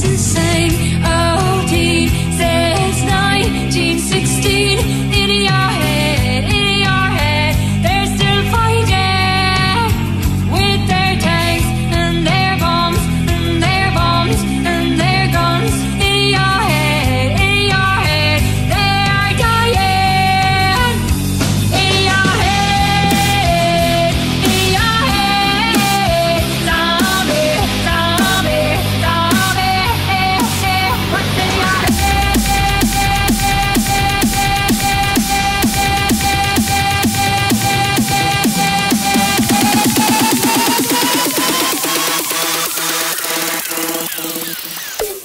to say. Yeah.